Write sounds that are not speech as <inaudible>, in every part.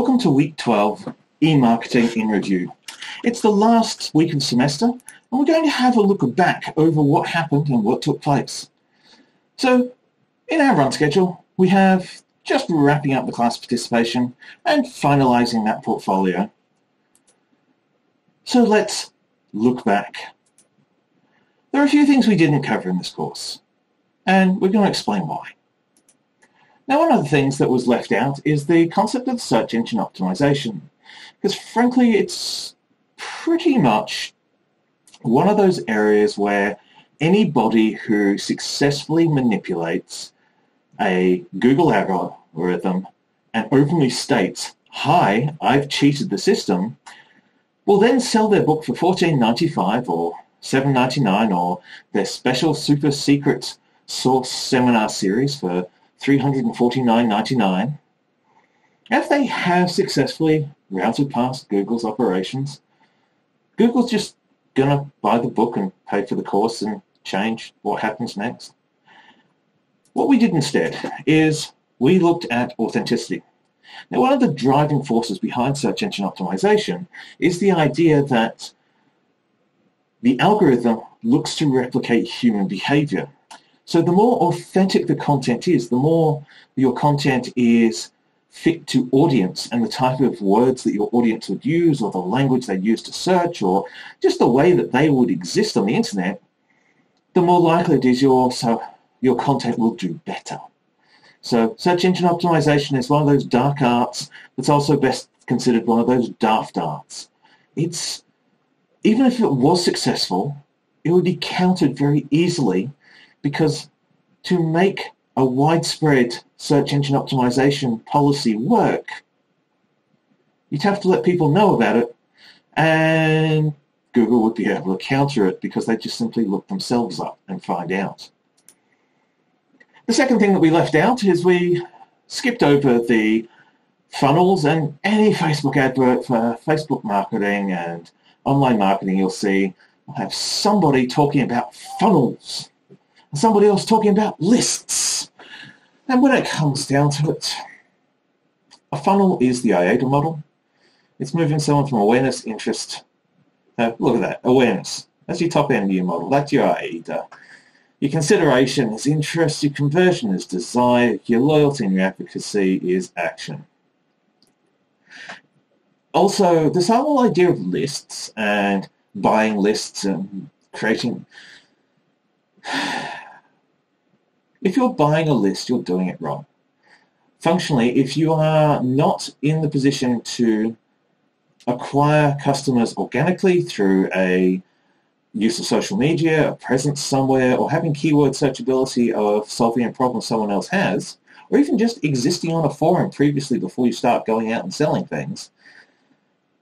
Welcome to week 12, e-marketing in review. It's the last week of semester and we're going to have a look back over what happened and what took place. So in our run schedule, we have just wrapping up the class participation and finalizing that portfolio. So let's look back. There are a few things we didn't cover in this course, and we're going to explain why. Now, one of the things that was left out is the concept of search engine optimization, because frankly, it's pretty much one of those areas where anybody who successfully manipulates a Google algorithm and openly states, hi, I've cheated the system, will then sell their book for $14.95 or $7.99 or their special super secret source seminar series for $349.99. If they have successfully routed past Google's operations, Google's just going to buy the book and pay for the course and change what happens next. What we did instead is we looked at authenticity. Now, one of the driving forces behind search engine optimization is the idea that the algorithm looks to replicate human behavior. So the more authentic the content is, the more your content is fit to audience and the type of words that your audience would use or the language they use to search or just the way that they would exist on the internet, the more likely it is your, so your content will do better. So search engine optimization is one of those dark arts that's also best considered one of those daft arts. It's, even if it was successful, it would be countered very easily because to make a widespread search engine optimization policy work, you'd have to let people know about it and Google would be able to counter it because they just simply look themselves up and find out. The second thing that we left out is we skipped over the funnels and any Facebook advert for Facebook marketing and online marketing you'll see will have somebody talking about funnels and somebody else talking about lists. And when it comes down to it, a funnel is the AIDA model. It's moving someone from awareness, interest. Now, look at that, awareness. That's your top end of your model. That's your AIDA. Your consideration is interest, your conversion is desire, your loyalty and your advocacy is action. Also, this whole idea of lists and buying lists and creating if you're buying a list, you're doing it wrong. Functionally, if you are not in the position to acquire customers organically through a use of social media, a presence somewhere, or having keyword searchability of solving a problem someone else has, or even just existing on a forum previously before you start going out and selling things,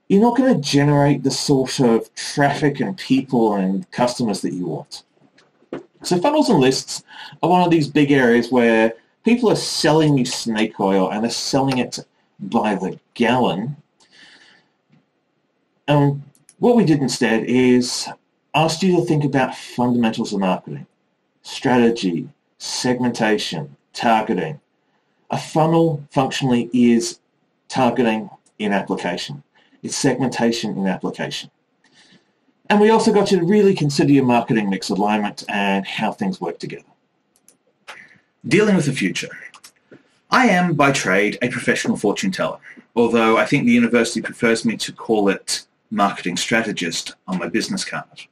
you're not going to generate the sort of traffic and people and customers that you want. So funnels and lists are one of these big areas where people are selling you snake oil and they're selling it by the gallon. And what we did instead is asked you to think about fundamentals of marketing, strategy, segmentation, targeting. A funnel functionally is targeting in application. It's segmentation in application. And we also got you to really consider your marketing mix alignment and how things work together. Dealing with the future. I am, by trade, a professional fortune teller, although I think the university prefers me to call it marketing strategist on my business card.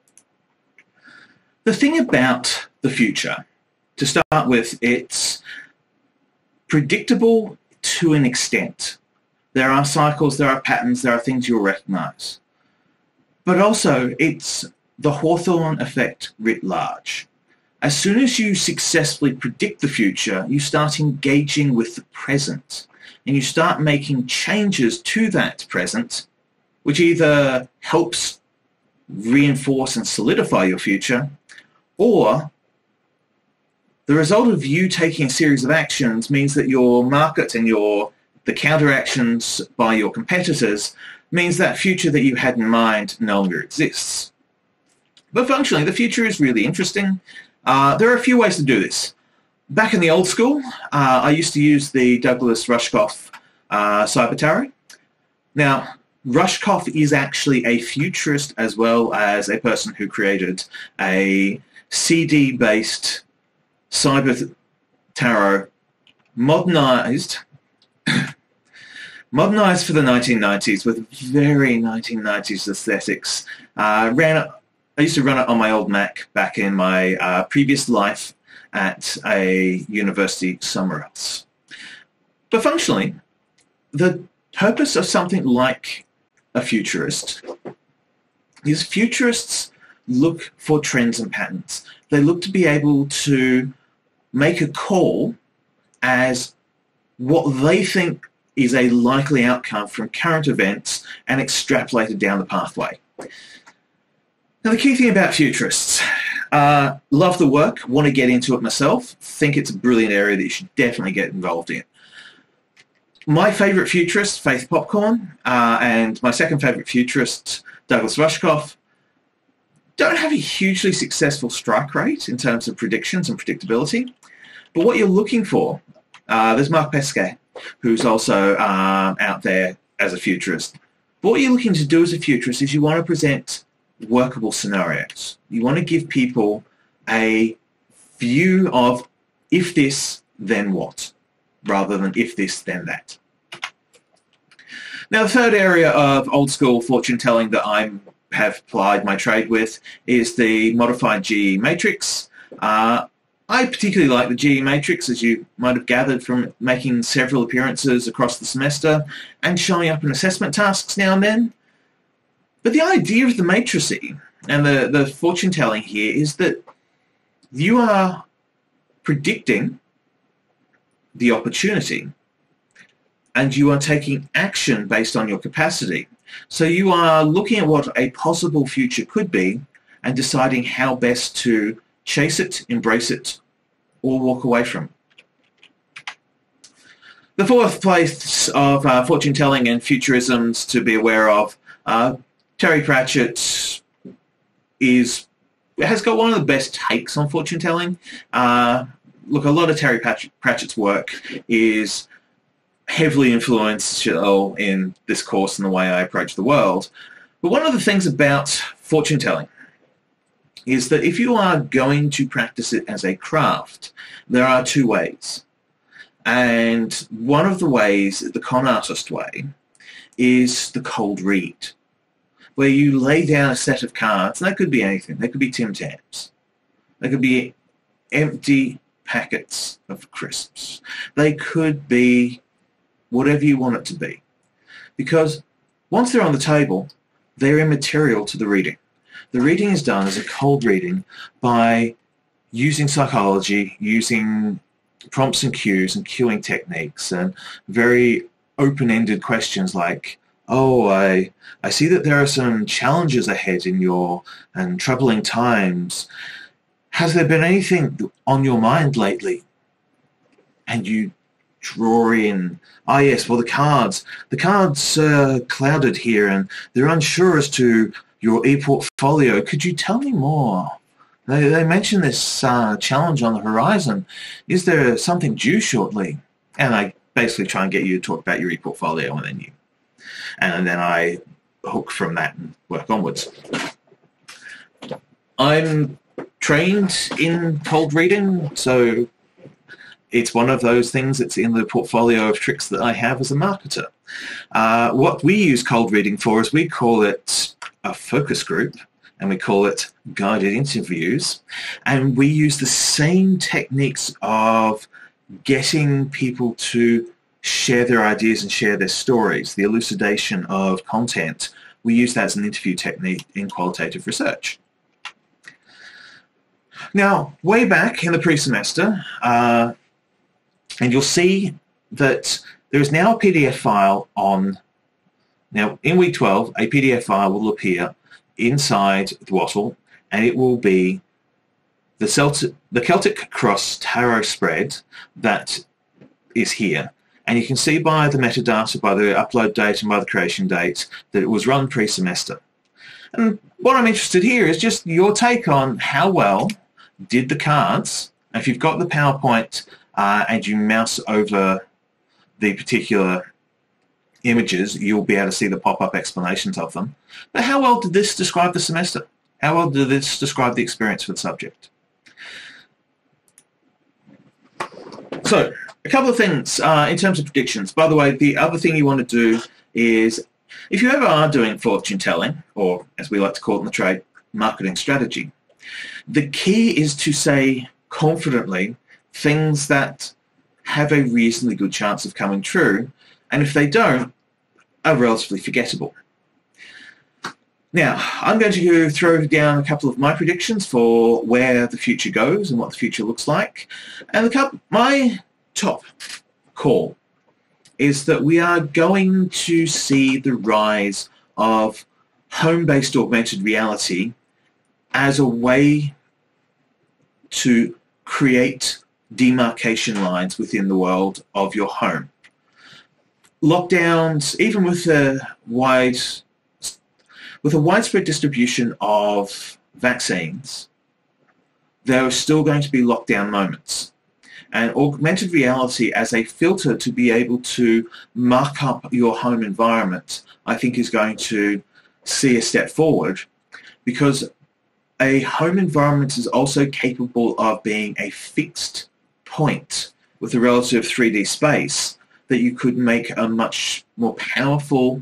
The thing about the future, to start with, it's predictable to an extent. There are cycles, there are patterns, there are things you'll recognize. But also, it's the Hawthorne effect writ large. As soon as you successfully predict the future, you start engaging with the present and you start making changes to that present, which either helps reinforce and solidify your future, or the result of you taking a series of actions means that your market and your the counteractions by your competitors means that future that you had in mind no longer exists. But functionally, the future is really interesting. Uh, there are a few ways to do this. Back in the old school, uh, I used to use the Douglas Rushkoff uh, Cyber Tarot. Now, Rushkoff is actually a futurist as well as a person who created a CD-based cyber tarot modernized modernized for the 1990s with very 1990s aesthetics. Uh, ran I used to run it on my old Mac back in my uh, previous life at a university somewhere else. But functionally, the purpose of something like a futurist is futurists look for trends and patterns. They look to be able to make a call as what they think is a likely outcome from current events and extrapolated down the pathway. Now the key thing about futurists, uh, love the work, want to get into it myself, think it's a brilliant area that you should definitely get involved in. My favourite futurist, Faith Popcorn, uh, and my second favourite futurist, Douglas Rushkoff, don't have a hugely successful strike rate in terms of predictions and predictability. But what you're looking for, uh, there's Mark Pesce, who's also um, out there as a futurist. But what you're looking to do as a futurist is you want to present workable scenarios. You want to give people a view of if this, then what? rather than if this, then that. Now, the third area of old school fortune telling that I have plied my trade with is the modified GE matrix. Uh, I particularly like the GE matrix, as you might have gathered from making several appearances across the semester and showing up in assessment tasks now and then. But the idea of the matrixy and the, the fortune telling here is that you are predicting the opportunity and you are taking action based on your capacity. So you are looking at what a possible future could be and deciding how best to chase it, embrace it, or walk away from. The fourth place of uh, fortune telling and futurisms to be aware of, uh, Terry Pratchett is has got one of the best takes on fortune telling. Uh, look, a lot of Terry Pratchett's work is heavily influential in this course and the way I approach the world. But one of the things about fortune telling is that if you are going to practice it as a craft, there are two ways. And one of the ways, the con artist way, is the cold read, where you lay down a set of cards, and that could be anything. They could be Tim Tams. They could be empty packets of crisps. They could be whatever you want it to be. Because once they're on the table, they're immaterial to the reading. The reading is done as a cold reading by using psychology, using prompts and cues and cueing techniques and very open-ended questions like, oh, I, I see that there are some challenges ahead in your and troubling times. Has there been anything on your mind lately? And you draw in, ah yes, well the cards, the cards are clouded here and they're unsure as to your e-portfolio. Could you tell me more? They, they mention this uh, challenge on the horizon. Is there something due shortly? And I basically try and get you to talk about your e-portfolio and then you, and then I hook from that and work onwards. I'm trained in cold reading, so it's one of those things that's in the portfolio of tricks that I have as a marketer. Uh, what we use cold reading for is we call it a focus group and we call it guided interviews and we use the same techniques of getting people to share their ideas and share their stories, the elucidation of content. We use that as an interview technique in qualitative research. Now, way back in the pre-semester, uh, and you'll see that there is now a PDF file on, now in week 12, a PDF file will appear inside the Wattle, and it will be the Celtic, the Celtic Cross Tarot spread that is here. And you can see by the metadata, by the upload date and by the creation date, that it was run pre-semester. And what I'm interested here is just your take on how well did the cards, if you've got the PowerPoint uh, and you mouse over the particular images, you'll be able to see the pop-up explanations of them. But how well did this describe the semester? How well did this describe the experience for the subject? So, a couple of things uh, in terms of predictions. By the way, the other thing you want to do is, if you ever are doing fortune telling, or as we like to call it in the trade, marketing strategy, the key is to say confidently things that have a reasonably good chance of coming true, and if they don't, are relatively forgettable. Now, I'm going to throw down a couple of my predictions for where the future goes and what the future looks like. And couple, my top call is that we are going to see the rise of home-based augmented reality as a way to create demarcation lines within the world of your home. Lockdowns, even with a wide with a widespread distribution of vaccines, there are still going to be lockdown moments. And augmented reality as a filter to be able to mark up your home environment, I think is going to see a step forward because a home environment is also capable of being a fixed point with a relative 3D space that you could make a much more powerful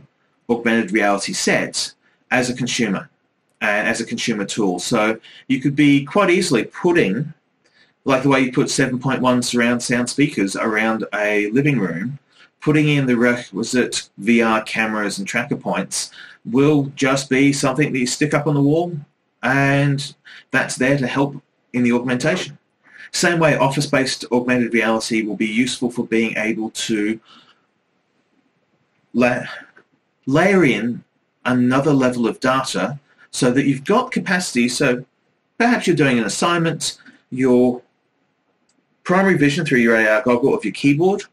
augmented reality set as a consumer and as a consumer tool. So you could be quite easily putting, like the way you put 7.1 surround sound speakers around a living room, putting in the requisite VR cameras and tracker points will just be something that you stick up on the wall and that's there to help in the augmentation. Same way office-based augmented reality will be useful for being able to la layer in another level of data so that you've got capacity. So perhaps you're doing an assignment, your primary vision through your AR goggle of your keyboard,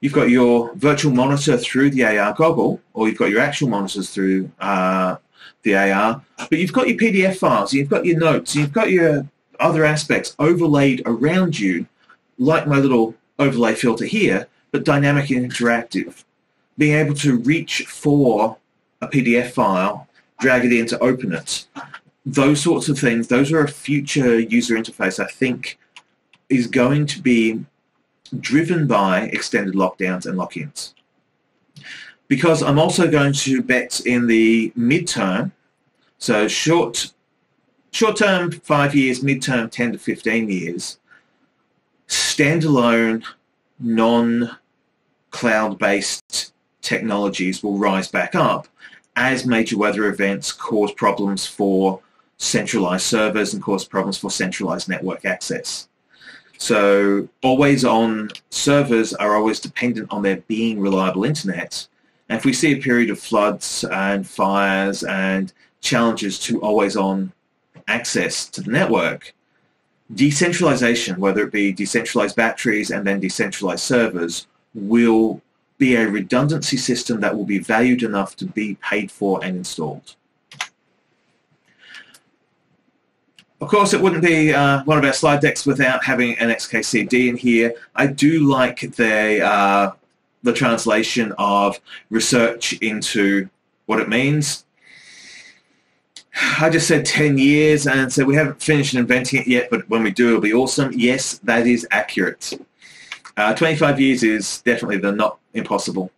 you've got your virtual monitor through the AR goggle, or you've got your actual monitors through uh, the AR, but you've got your PDF files, you've got your notes, you've got your other aspects overlaid around you, like my little overlay filter here, but dynamic and interactive. Being able to reach for a PDF file, drag it in to open it. Those sorts of things, those are a future user interface I think is going to be driven by extended lockdowns and lock-ins. Because I'm also going to bet in the midterm, so short, short term five years, midterm 10 to 15 years, standalone, non-cloud-based technologies will rise back up as major weather events cause problems for centralized servers and cause problems for centralized network access. So always on servers are always dependent on there being reliable internet. And if we see a period of floods and fires and challenges to always on access to the network, decentralization, whether it be decentralized batteries and then decentralized servers, will be a redundancy system that will be valued enough to be paid for and installed. Of course, it wouldn't be uh, one of our slide decks without having an XKCD in here. I do like the, uh, the translation of research into what it means. I just said 10 years and said we haven't finished inventing it yet, but when we do, it'll be awesome. Yes, that is accurate. Uh, 25 years is definitely the not impossible.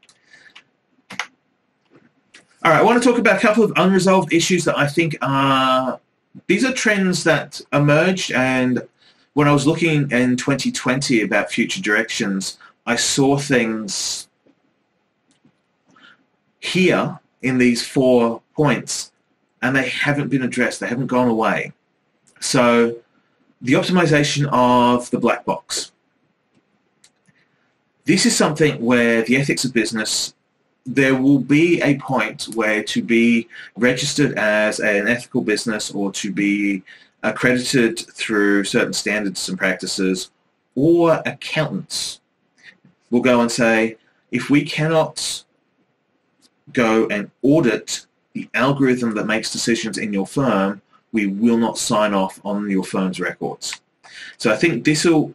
All right, I want to talk about a couple of unresolved issues that I think are, these are trends that emerged and when I was looking in 2020 about future directions, I saw things here in these four points and they haven't been addressed, they haven't gone away. So the optimization of the black box. This is something where the ethics of business, there will be a point where to be registered as an ethical business or to be accredited through certain standards and practices or accountants will go and say, if we cannot go and audit the algorithm that makes decisions in your firm, we will not sign off on your firm's records. So I think this will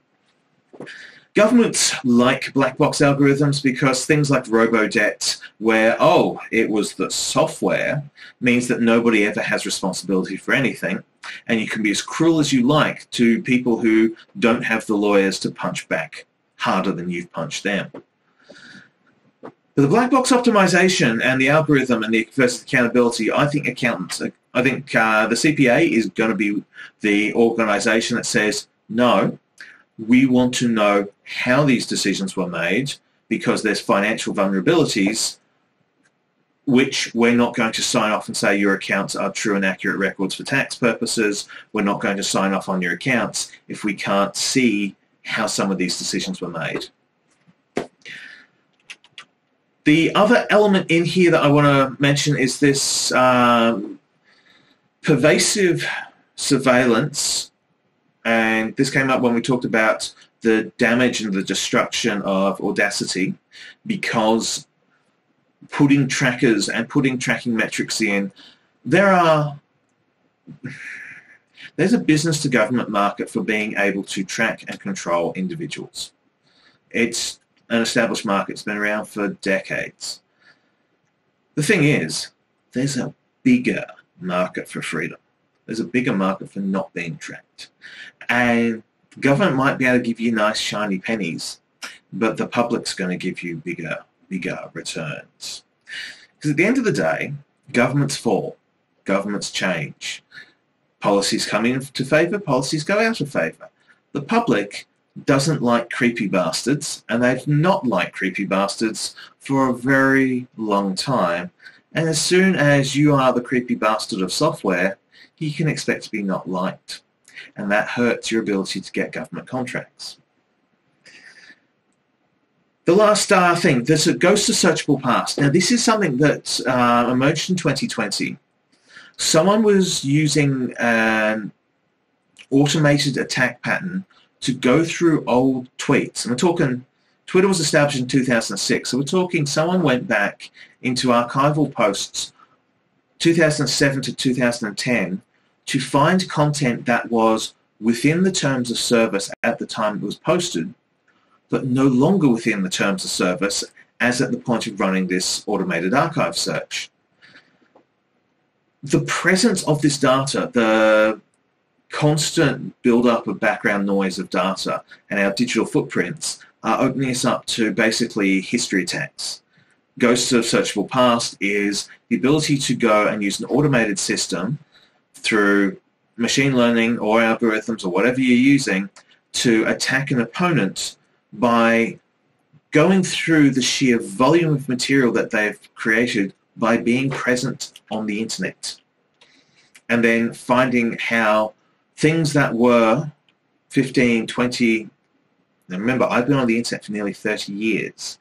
Governments like black box algorithms because things like robo-debt, where, oh, it was the software, means that nobody ever has responsibility for anything, and you can be as cruel as you like to people who don't have the lawyers to punch back harder than you've punched them. But the black box optimization and the algorithm and the versus accountability, I think accountants, I think uh, the CPA is going to be the organization that says, no, we want to know how these decisions were made because there's financial vulnerabilities which we're not going to sign off and say your accounts are true and accurate records for tax purposes. We're not going to sign off on your accounts if we can't see how some of these decisions were made. The other element in here that I want to mention is this um, pervasive surveillance and this came up when we talked about the damage and the destruction of Audacity because putting trackers and putting tracking metrics in, there are there's a business to government market for being able to track and control individuals. It's an established market. It's been around for decades. The thing is, there's a bigger market for freedom. There's a bigger market for not being tracked. And the government might be able to give you nice shiny pennies, but the public's going to give you bigger, bigger returns. Because at the end of the day, governments fall, governments change. Policies come into favour, policies go out of favour. The public doesn't like creepy bastards, and they've not liked creepy bastards for a very long time. And as soon as you are the creepy bastard of software, you can expect to be not liked. And that hurts your ability to get government contracts. The last uh, thing, this a goes to searchable past. Now, this is something that uh, emerged in 2020. Someone was using an automated attack pattern to go through old tweets. And we're talking, Twitter was established in 2006. So we're talking someone went back into archival posts 2007 to 2010 to find content that was within the terms of service at the time it was posted, but no longer within the terms of service as at the point of running this automated archive search. The presence of this data, the constant build-up of background noise of data and our digital footprints are opening us up to basically history attacks. Ghosts of Searchable Past is the ability to go and use an automated system through machine learning or algorithms or whatever you're using to attack an opponent by going through the sheer volume of material that they've created by being present on the internet and then finding how things that were 15, 20, remember I've been on the internet for nearly 30 years,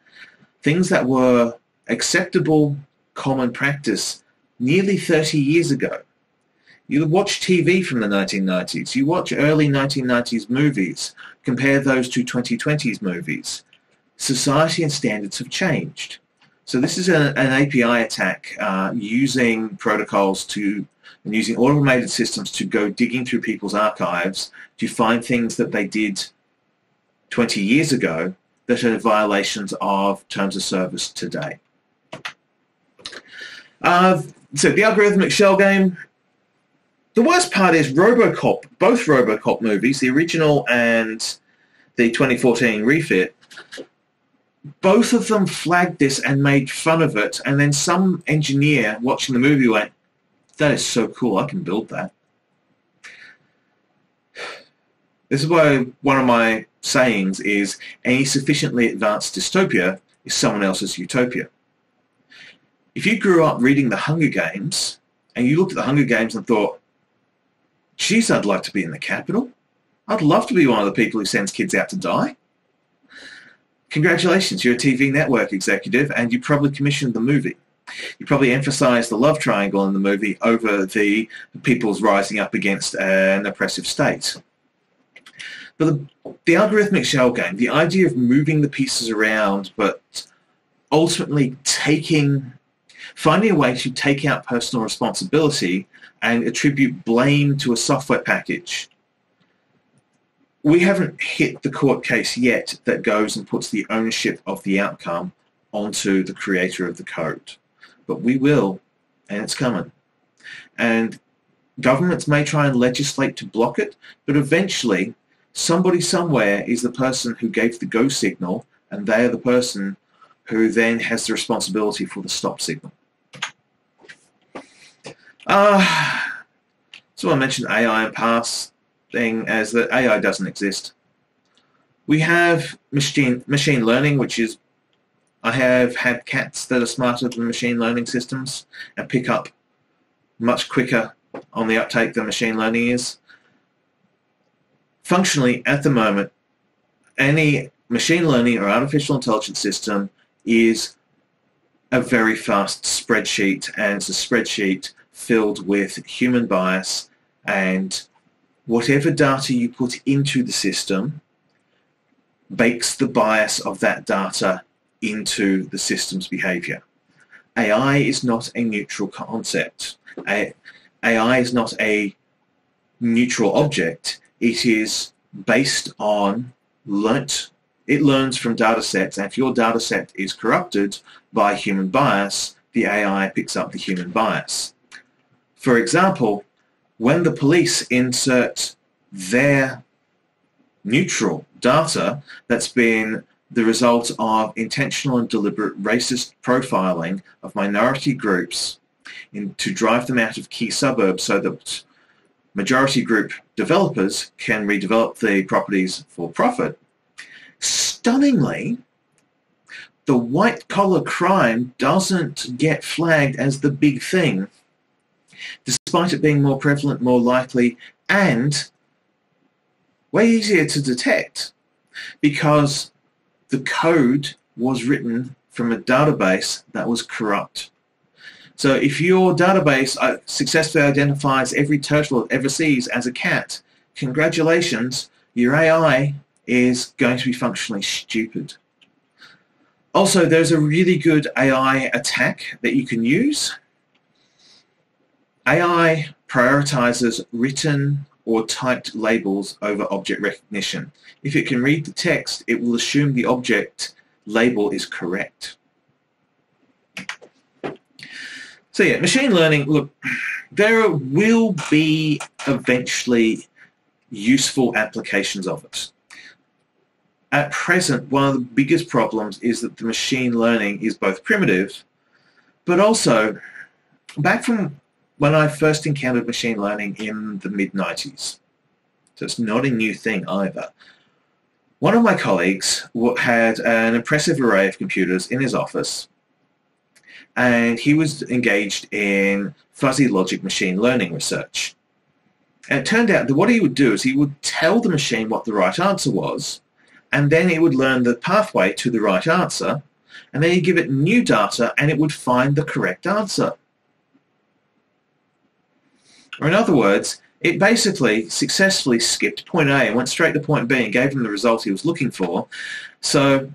things that were acceptable common practice nearly 30 years ago you watch TV from the 1990s. You watch early 1990s movies. Compare those to 2020s movies. Society and standards have changed. So this is a, an API attack uh, using protocols to and using automated systems to go digging through people's archives to find things that they did 20 years ago that are violations of terms of service today. Uh, so the algorithmic shell game, the worst part is RoboCop, both RoboCop movies, the original and the 2014 refit, both of them flagged this and made fun of it, and then some engineer watching the movie went, that is so cool, I can build that. This is why one of my sayings is any sufficiently advanced dystopia is someone else's utopia. If you grew up reading The Hunger Games and you looked at The Hunger Games and thought, Geez, I'd like to be in the capital. I'd love to be one of the people who sends kids out to die. Congratulations, you're a TV network executive and you probably commissioned the movie. You probably emphasize the love triangle in the movie over the people's rising up against an oppressive state. But the, the algorithmic shell game, the idea of moving the pieces around but ultimately taking, finding a way to take out personal responsibility and attribute blame to a software package. we haven't hit the court case yet that goes and puts the ownership of the outcome onto the creator of the code. But we will, and it's coming. And governments may try and legislate to block it, but eventually somebody somewhere is the person who gave the go signal and they are the person who then has the responsibility for the stop signal. Uh, so I mentioned AI and pass thing as that AI doesn't exist. We have machine machine learning, which is I have had cats that are smarter than machine learning systems and pick up much quicker on the uptake than machine learning is. Functionally, at the moment, any machine learning or artificial intelligence system is a very fast spreadsheet and it's a spreadsheet filled with human bias and whatever data you put into the system bakes the bias of that data into the system's behavior. AI is not a neutral concept. AI is not a neutral object. It is based on learnt. It learns from data sets, and if your data set is corrupted by human bias, the AI picks up the human bias. For example, when the police insert their neutral data that's been the result of intentional and deliberate racist profiling of minority groups in, to drive them out of key suburbs so that majority group developers can redevelop the properties for profit. Stunningly, the white collar crime doesn't get flagged as the big thing despite it being more prevalent, more likely, and way easier to detect because the code was written from a database that was corrupt. So if your database uh, successfully identifies every turtle it ever sees as a cat, congratulations, your AI is going to be functionally stupid. Also, there's a really good AI attack that you can use AI prioritizes written or typed labels over object recognition. If it can read the text, it will assume the object label is correct. So yeah, machine learning, look, there will be eventually useful applications of it. At present, one of the biggest problems is that the machine learning is both primitive, but also, back from when I first encountered machine learning in the mid-90s. So it's not a new thing either. One of my colleagues had an impressive array of computers in his office and he was engaged in fuzzy logic machine learning research. And it turned out that what he would do is he would tell the machine what the right answer was and then it would learn the pathway to the right answer and then he'd give it new data and it would find the correct answer. Or in other words, it basically successfully skipped point A and went straight to point B and gave him the result he was looking for. So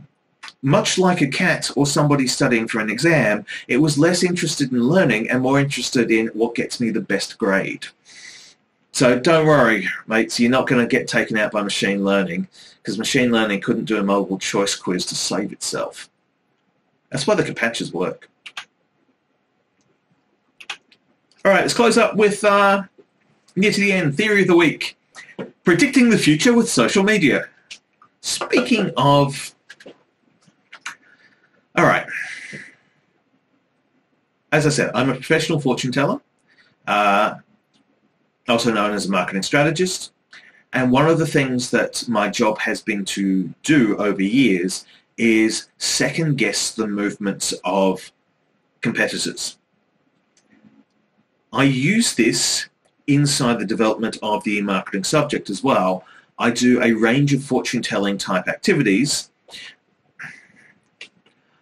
much like a cat or somebody studying for an exam, it was less interested in learning and more interested in what gets me the best grade. So don't worry, mates, you're not going to get taken out by machine learning because machine learning couldn't do a multiple choice quiz to save itself. That's why the CAPTCHAs work. All right, let's close up with uh, near to the end, theory of the week. Predicting the future with social media. Speaking of... All right. As I said, I'm a professional fortune teller, uh, also known as a marketing strategist. And one of the things that my job has been to do over years is second guess the movements of competitors. I use this inside the development of the marketing subject as well. I do a range of fortune telling type activities.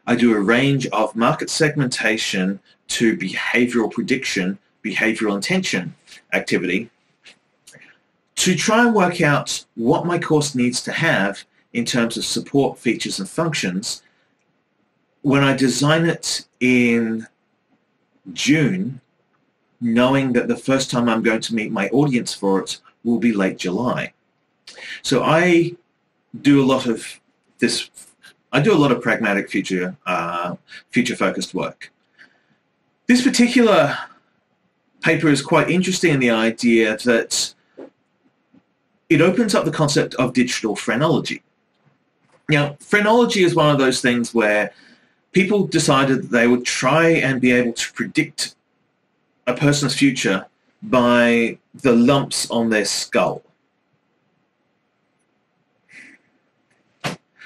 I do a range of market segmentation to behavioral prediction, behavioral intention activity to try and work out what my course needs to have in terms of support features and functions when I design it in June knowing that the first time I'm going to meet my audience for it will be late July. So I do a lot of this. I do a lot of pragmatic future uh, future focused work. This particular paper is quite interesting in the idea that it opens up the concept of digital phrenology. Now, phrenology is one of those things where people decided that they would try and be able to predict a person's future by the lumps on their skull.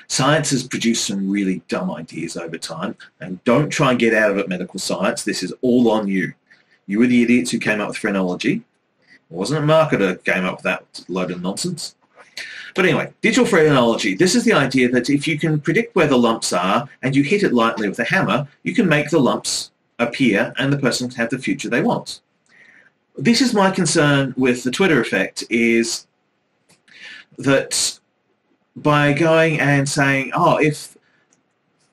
Science has produced some really dumb ideas over time, and don't try and get out of it, medical science. This is all on you. You were the idiots who came up with phrenology. It wasn't a marketer who came up with that load of nonsense. But anyway, digital phrenology. This is the idea that if you can predict where the lumps are and you hit it lightly with a hammer, you can make the lumps appear and the person can have the future they want. This is my concern with the Twitter effect is that by going and saying, oh, if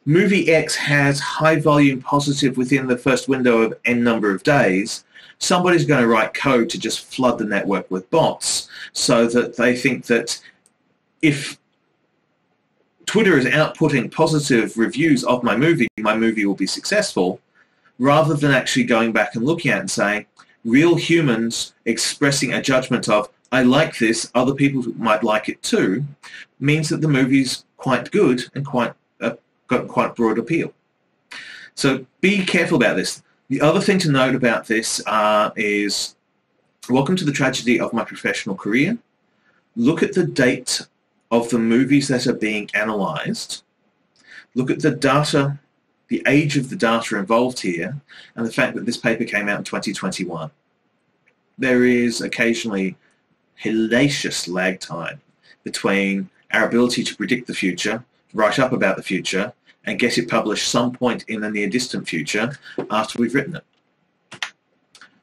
movie X has high volume positive within the first window of n number of days, somebody's going to write code to just flood the network with bots so that they think that if Twitter is outputting positive reviews of my movie, my movie will be successful, rather than actually going back and looking at and saying, real humans expressing a judgment of, I like this, other people might like it too, means that the movie's quite good and quite uh, got quite broad appeal. So be careful about this. The other thing to note about this uh, is, welcome to the tragedy of my professional career. Look at the date of the movies that are being analysed. Look at the data the age of the data involved here and the fact that this paper came out in 2021. There is occasionally hellacious lag time between our ability to predict the future, write up about the future, and get it published some point in the near distant future after we've written it.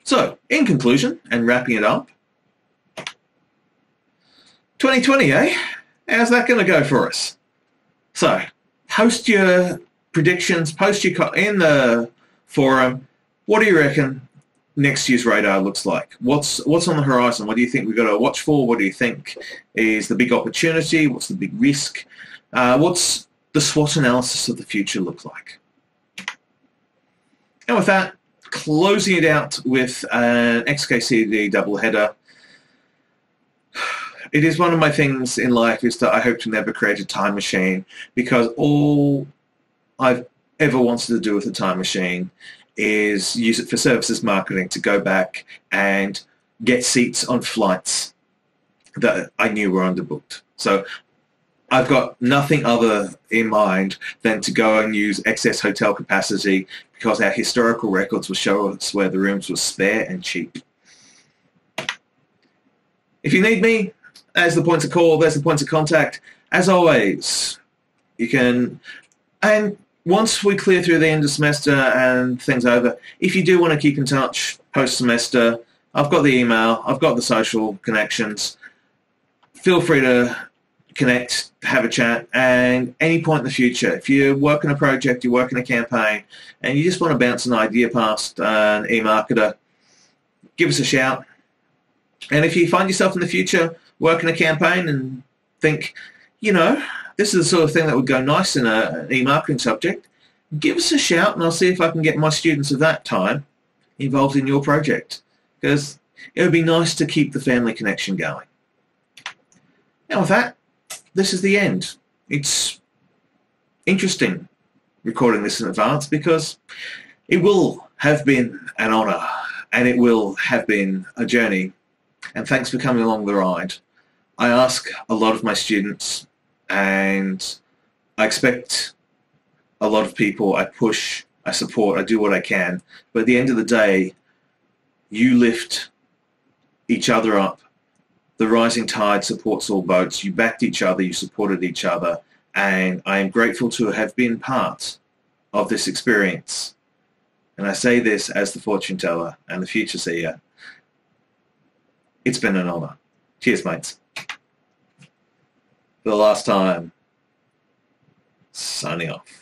So, in conclusion, and wrapping it up, 2020, eh? How's that going to go for us? So, post your predictions, post your in the forum. What do you reckon next year's radar looks like? What's what's on the horizon? What do you think we've got to watch for? What do you think is the big opportunity? What's the big risk? Uh, what's the SWOT analysis of the future look like? And with that, closing it out with an XKCD double header. <sighs> It is one of my things in life is that I hope to never create a time machine because all I've ever wanted to do with a time machine is use it for services marketing to go back and get seats on flights that I knew were underbooked. So I've got nothing other in mind than to go and use excess hotel capacity because our historical records will show us where the rooms were spare and cheap. If you need me, there's the points of call, there's the points of contact. As always, you can, and once we clear through the end of semester and things over, if you do want to keep in touch post semester, I've got the email, I've got the social connections. Feel free to connect, have a chat, and any point in the future, if you're working a project, you're working a campaign, and you just want to bounce an idea past uh, an e-marketer, give us a shout. And if you find yourself in the future working a campaign and think, you know, this is the sort of thing that would go nice in a, an e-marketing subject, give us a shout and I'll see if I can get my students of that time involved in your project because it would be nice to keep the family connection going. Now with that, this is the end. It's interesting recording this in advance because it will have been an honour and it will have been a journey and thanks for coming along the ride. I ask a lot of my students and I expect a lot of people. I push, I support, I do what I can. But at the end of the day, you lift each other up. The rising tide supports all boats. You backed each other, you supported each other, and I am grateful to have been part of this experience. And I say this as the fortune teller and the future seer. It's been an honour. Cheers, mates for the last time. Signing off.